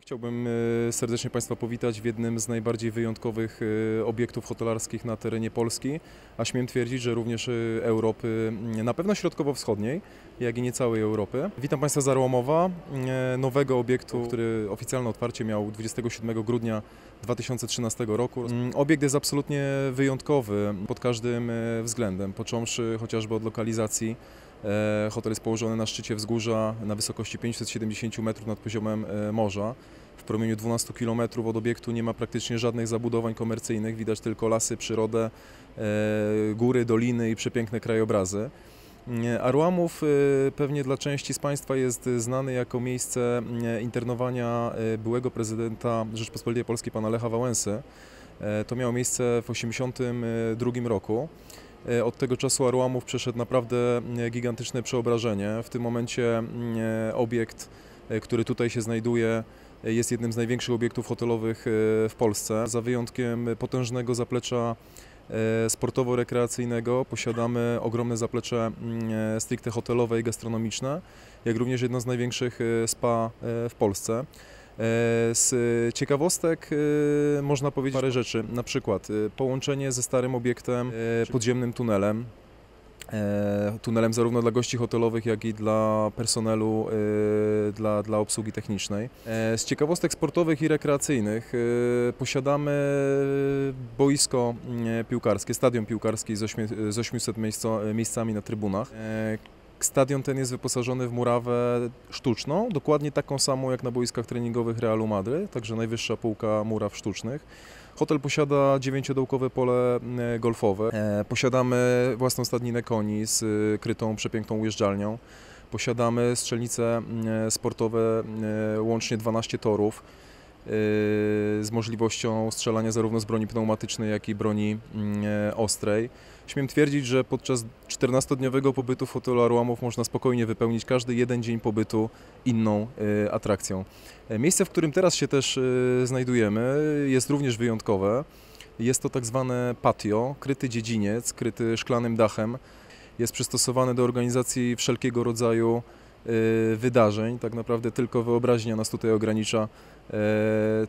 Chciałbym e, serdecznie Państwa powitać w jednym z najbardziej wyjątkowych e, obiektów hotelarskich na terenie Polski, a śmiem twierdzić, że również e, Europy, na pewno środkowo-wschodniej, jak i nie całej Europy. Witam Państwa z Arłamowa, e, nowego obiektu, który oficjalne otwarcie miał 27 grudnia 2013 roku. Obiekt jest absolutnie wyjątkowy pod każdym względem, począwszy chociażby od lokalizacji. E, Hotel jest położony na szczycie wzgórza na wysokości 570 metrów nad poziomem e, morza. W promieniu 12 km od obiektu nie ma praktycznie żadnych zabudowań komercyjnych, widać tylko lasy, przyrodę, e, góry, doliny i przepiękne krajobrazy. Nie, Arłamów pewnie dla części z Państwa jest znany jako miejsce e, internowania byłego prezydenta Rzeczpospolitej Polskiej pana Lecha Wałęsy. To miało miejsce w 1982 roku. E, Od tego czasu Arłamów przeszedł naprawdę e, gigantyczne przeobrażenie. W tym momencie e, obiekt, który tutaj się znajduje, jest jednym z największych obiektów hotelowych w Polsce. Za wyjątkiem potężnego zaplecza sportowo-rekreacyjnego posiadamy ogromne zaplecze mm, stricte hotelowe i gastronomiczne, jak również jedno z największych spa w Polsce. E, Z ciekawostek e, można powiedzieć parę rzeczy, na przykład e, połączenie ze starym obiektem, podziemnym tunelem, tunelem zarówno dla gości hotelowych, jak i dla personelu, dla, dla obsługi technicznej. Z ciekawostek sportowych i rekreacyjnych posiadamy boisko mm, piłkarskie, stadion piłkarski z, ośmie, z 800 miejsco, miejscami na trybunach. Stadion ten jest wyposażony w murawę sztuczną, dokładnie taką samą jak na boiskach treningowych Realu Madryt, także najwyższa półka muraw sztucznych. Hotel posiada dziewięciodołkowe pole e, golfowe. E, Posiadamy własną stadninę koni z e, krytą, przepiękną ujeżdżalnią. Posiadamy strzelnice sportowe, łącznie 12 torów z możliwością strzelania zarówno z broni pneumatycznej, jak i broni mm, e, ostrej. Śmiem twierdzić, że podczas 14-dniowego pobytu w hotelu Arłamów można spokojnie wypełnić każdy jeden dzień pobytu inną e, atrakcją. E, Miejsce, w którym teraz się też znajdujemy, jest również wyjątkowe. Jest to tak zwane patio, kryty dziedziniec, kryty szklanym dachem. Jest przystosowany do organizacji wszelkiego rodzaju wydarzeń. Tak naprawdę tylko wyobraźnia nas tutaj ogranicza, e,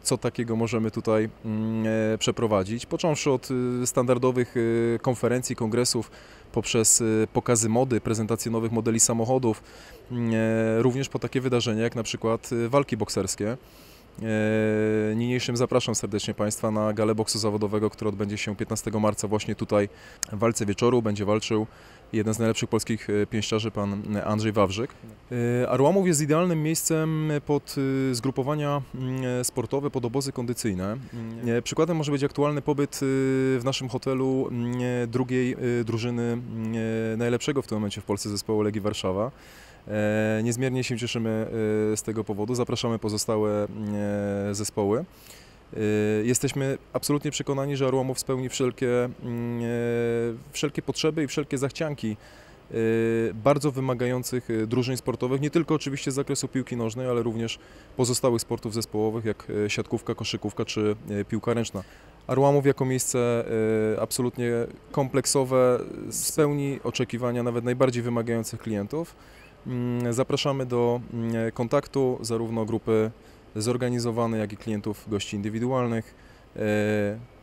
co takiego możemy tutaj mm, e, przeprowadzić. Począwszy od e, standardowych e, konferencji, kongresów, poprzez pokazy mody, prezentacje nowych modeli samochodów, mm, e, również po takie wydarzenia jak na przykład walki bokserskie. E, Niniejszym zapraszam serdecznie Państwa na galę boksu zawodowego, która odbędzie się 15 marca właśnie tutaj w walce wieczoru. Będzie walczył jeden z najlepszych polskich e, pięściarzy, pan Andrzej Wawrzyk. E, Arłamów jest idealnym miejscem pod zgrupowania mm, sportowe, pod obozy kondycyjne. E, Przykładem może być aktualny pobyt w naszym hotelu mm, drugiej drużyny mm, najlepszego w tym momencie w Polsce zespołu Legii Warszawa. E, Niezmiernie się cieszymy e, z tego powodu. Zapraszamy pozostałe e, zespoły. Jesteśmy absolutnie przekonani, że Arłamów spełni wszelkie, mm, wszelkie potrzeby i wszelkie zachcianki bardzo wymagających drużyn sportowych, nie tylko oczywiście z zakresu piłki nożnej, ale również pozostałych sportów zespołowych, jak siatkówka, koszykówka czy piłka ręczna. Arłamów jako miejsce absolutnie kompleksowe spełni oczekiwania nawet najbardziej wymagających klientów. Mm, Zapraszamy do mm, kontaktu zarówno grupy zorganizowanej, jak i klientów gości indywidualnych, e,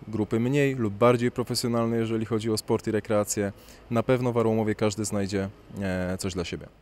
grupy mniej lub bardziej profesjonalne, jeżeli chodzi o sport i rekreację. Na pewno w Arłamowie każdy znajdzie e, coś dla siebie.